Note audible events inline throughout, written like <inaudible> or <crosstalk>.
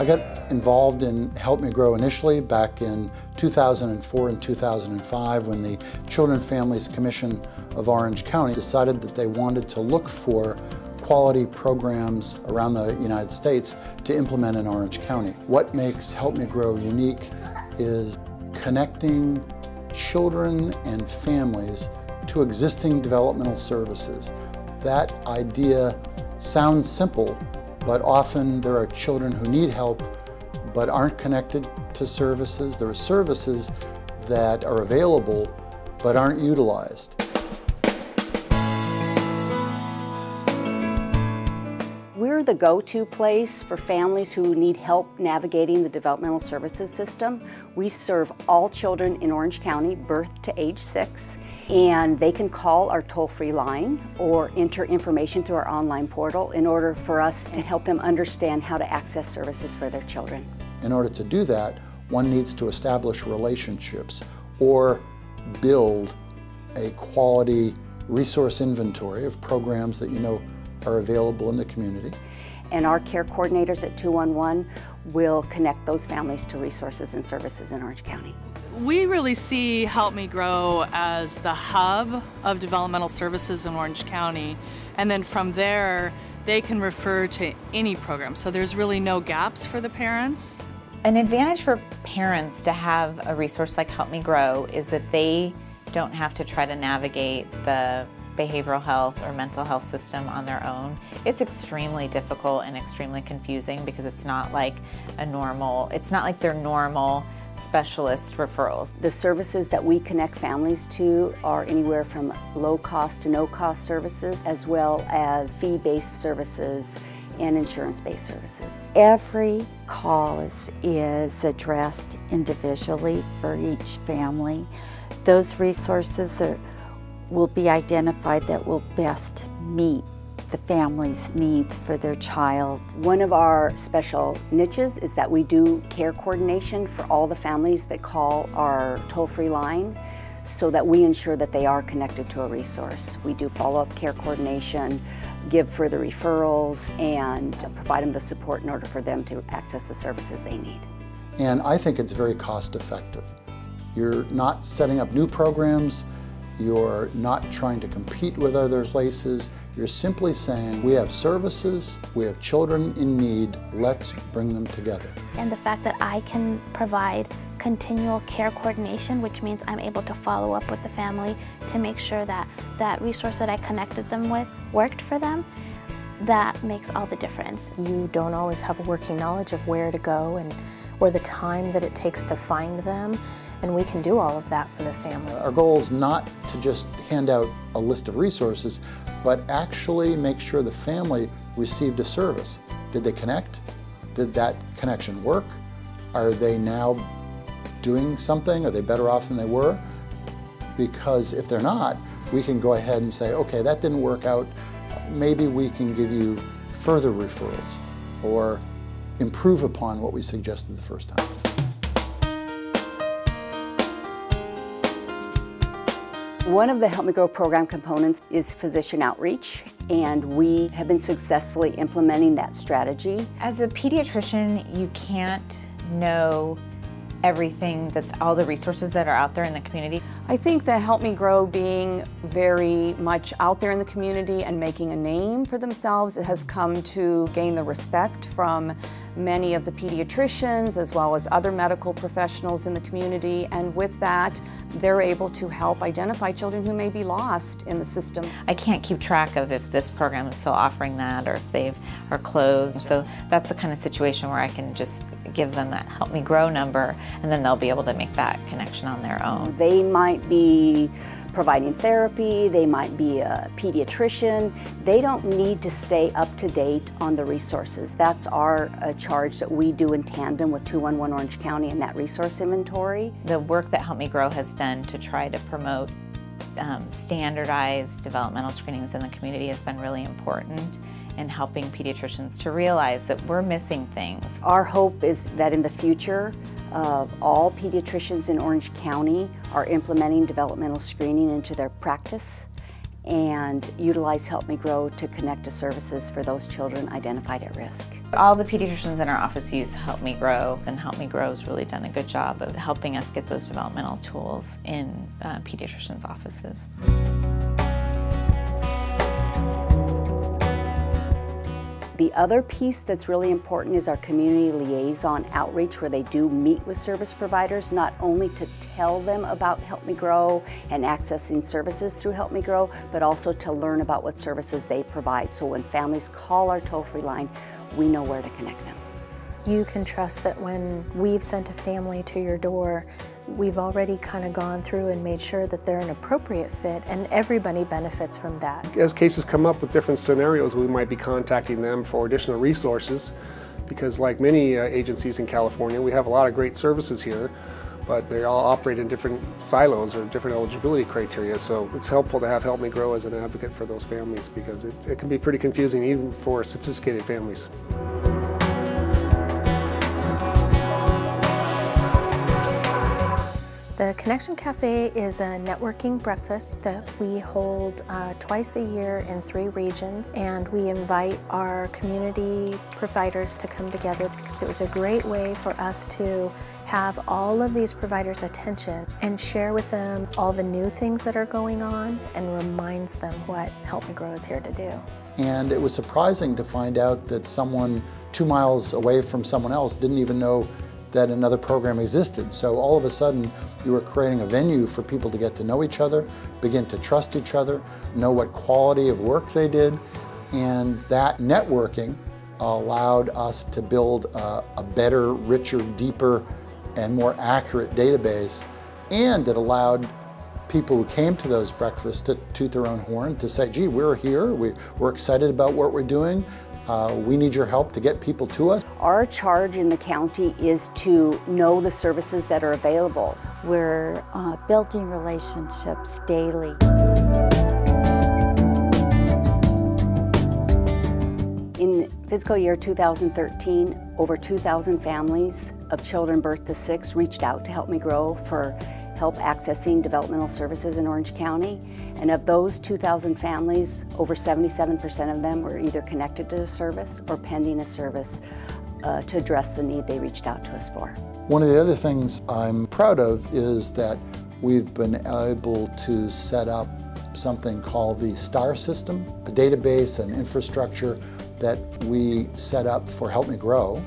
I got involved in Help Me Grow initially back in 2004 and 2005 when the Children Families Commission of Orange County decided that they wanted to look for quality programs around the United States to implement in Orange County. What makes Help Me Grow unique is connecting children and families to existing developmental services. That idea sounds simple, but often there are children who need help but aren't connected to services. There are services that are available but aren't utilized. We're the go-to place for families who need help navigating the developmental services system. We serve all children in Orange County, birth to age six, and they can call our toll-free line or enter information through our online portal in order for us to help them understand how to access services for their children. In order to do that, one needs to establish relationships or build a quality resource inventory of programs that you know are available in the community. And our care coordinators at 211 will connect those families to resources and services in Orange County. We really see Help Me Grow as the hub of developmental services in Orange County. And then from there, they can refer to any program. So there's really no gaps for the parents. An advantage for parents to have a resource like Help Me Grow is that they don't have to try to navigate the behavioral health or mental health system on their own. It's extremely difficult and extremely confusing because it's not like a normal, it's not like their normal specialist referrals. The services that we connect families to are anywhere from low cost to no cost services as well as fee-based services and insurance-based services. Every call is, is addressed individually for each family. Those resources are, will be identified that will best meet the family's needs for their child. One of our special niches is that we do care coordination for all the families that call our toll-free line so that we ensure that they are connected to a resource. We do follow-up care coordination, give further referrals, and provide them the support in order for them to access the services they need. And I think it's very cost effective. You're not setting up new programs, you're not trying to compete with other places. You're simply saying, we have services, we have children in need, let's bring them together. And the fact that I can provide continual care coordination, which means I'm able to follow up with the family to make sure that that resource that I connected them with worked for them, that makes all the difference. You don't always have a working knowledge of where to go and or the time that it takes to find them and we can do all of that for the families. Our goal is not to just hand out a list of resources, but actually make sure the family received a service. Did they connect? Did that connection work? Are they now doing something? Are they better off than they were? Because if they're not, we can go ahead and say, okay, that didn't work out. Maybe we can give you further referrals or improve upon what we suggested the first time. One of the Help Me Grow program components is physician outreach, and we have been successfully implementing that strategy. As a pediatrician, you can't know everything that's all the resources that are out there in the community. I think that Help Me Grow being very much out there in the community and making a name for themselves has come to gain the respect from many of the pediatricians as well as other medical professionals in the community and with that they're able to help identify children who may be lost in the system. I can't keep track of if this program is still offering that or if they are closed so that's the kind of situation where I can just give them that Help Me Grow number and then they'll be able to make that connection on their own. They might be providing therapy, they might be a pediatrician. They don't need to stay up to date on the resources. That's our uh, charge that we do in tandem with 211 Orange County and that resource inventory. The work that Help Me Grow has done to try to promote um, standardized developmental screenings in the community has been really important in helping pediatricians to realize that we're missing things. Our hope is that in the future, uh, all pediatricians in Orange County are implementing developmental screening into their practice and utilize Help Me Grow to connect to services for those children identified at risk. All the pediatricians in our office use Help Me Grow, and Help Me Grow has really done a good job of helping us get those developmental tools in uh, pediatricians' offices. The other piece that's really important is our community liaison outreach where they do meet with service providers, not only to tell them about Help Me Grow and accessing services through Help Me Grow, but also to learn about what services they provide. So when families call our toll-free line, we know where to connect them. You can trust that when we've sent a family to your door, we've already kind of gone through and made sure that they're an appropriate fit and everybody benefits from that. As cases come up with different scenarios, we might be contacting them for additional resources because like many uh, agencies in California, we have a lot of great services here, but they all operate in different silos or different eligibility criteria. So it's helpful to have Help Me Grow as an advocate for those families because it, it can be pretty confusing even for sophisticated families. The Connection Cafe is a networking breakfast that we hold uh, twice a year in three regions and we invite our community providers to come together. It was a great way for us to have all of these providers' attention and share with them all the new things that are going on and reminds them what Help Me Grow is here to do. And it was surprising to find out that someone two miles away from someone else didn't even know that another program existed. So all of a sudden, you were creating a venue for people to get to know each other, begin to trust each other, know what quality of work they did, and that networking allowed us to build a, a better, richer, deeper, and more accurate database, and it allowed people who came to those breakfasts to toot their own horn, to say, gee, we're here, we, we're excited about what we're doing, uh, we need your help to get people to us. Our charge in the county is to know the services that are available. We're uh, building relationships daily. In fiscal year 2013, over 2,000 families of children birth to six reached out to Help Me Grow for help accessing developmental services in Orange County. And of those 2,000 families, over 77% of them were either connected to a service or pending a service uh, to address the need they reached out to us for. One of the other things I'm proud of is that we've been able to set up something called the STAR system, a database and infrastructure that we set up for Help Me Grow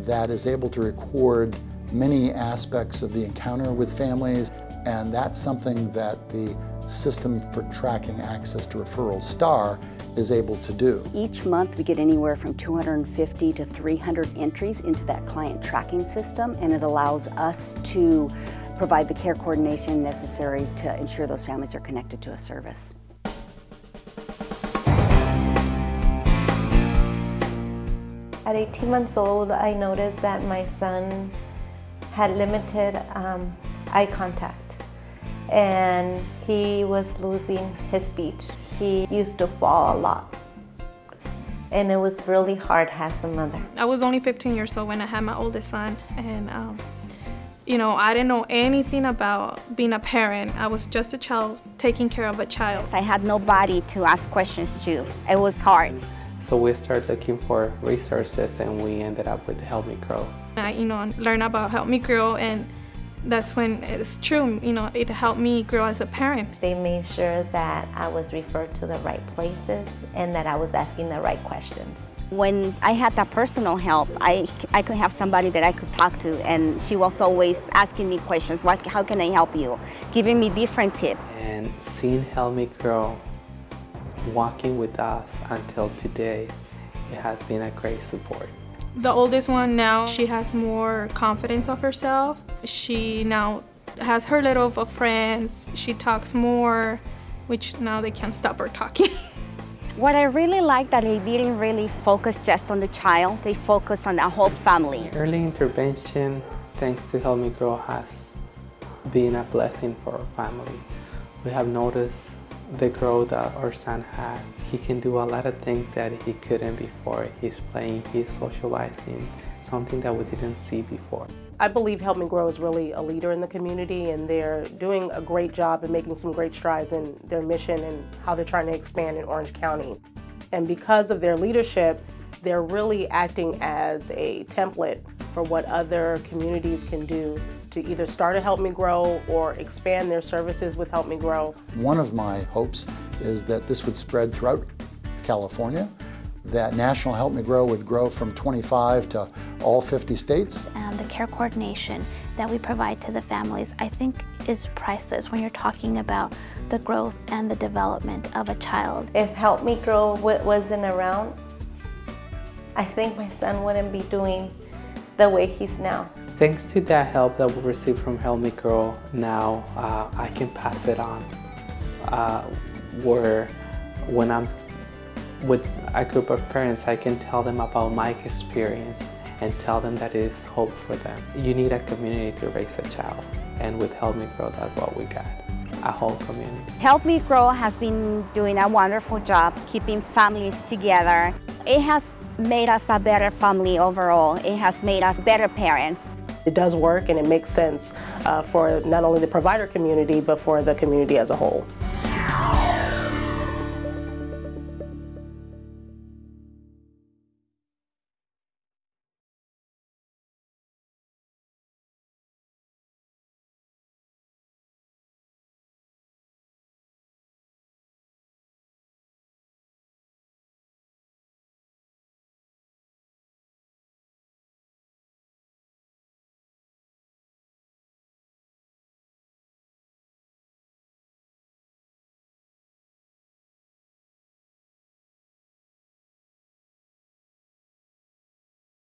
that is able to record many aspects of the encounter with families, and that's something that the System for Tracking Access to Referral STAR is able to do. Each month we get anywhere from 250 to 300 entries into that client tracking system and it allows us to provide the care coordination necessary to ensure those families are connected to a service. At 18 months old, I noticed that my son had limited um, eye contact and he was losing his speech. He used to fall a lot and it was really hard as a mother. I was only 15 years old when I had my oldest son and um, you know, I didn't know anything about being a parent. I was just a child taking care of a child. I had nobody to ask questions to. It was hard. So we started looking for resources and we ended up with Help Me Grow. I, you know, learn about Help Me Grow and that's when it's true, you know, it helped me grow as a parent. They made sure that I was referred to the right places and that I was asking the right questions. When I had that personal help, I, I could have somebody that I could talk to and she was always asking me questions, what, how can I help you? Giving me different tips. And seeing Help Me Grow walking with us until today, it has been a great support. The oldest one now, she has more confidence of herself. She now has her little friends. She talks more, which now they can't stop her talking. <laughs> What I really like that they didn't really focus just on the child, they focus on the whole family. Early intervention, thanks to Help Me Grow, has been a blessing for our family. We have noticed the growth that our son had. He can do a lot of things that he couldn't before. He's playing, he's socializing. something that we didn't see before. I believe Help Me Grow is really a leader in the community and they're doing a great job and making some great strides in their mission and how they're trying to expand in Orange County. And because of their leadership, they're really acting as a template for what other communities can do to either start a Help Me Grow or expand their services with Help Me Grow. One of my hopes is that this would spread throughout California, that National Help Me Grow would grow from 25 to all 50 states. And the care coordination that we provide to the families, I think is priceless when you're talking about the growth and the development of a child. If Help Me Grow wasn't around, I think my son wouldn't be doing the way he's now. Thanks to that help that we received from Help Me Grow, now uh, I can pass it on. Uh, where when I'm with a group of parents, I can tell them about my experience and tell them that it is hope for them. You need a community to raise a child, and with Help Me Grow, that's what we got a whole community. Help Me Grow has been doing a wonderful job keeping families together. It has made us a better family overall. It has made us better parents. It does work and it makes sense uh, for not only the provider community, but for the community as a whole.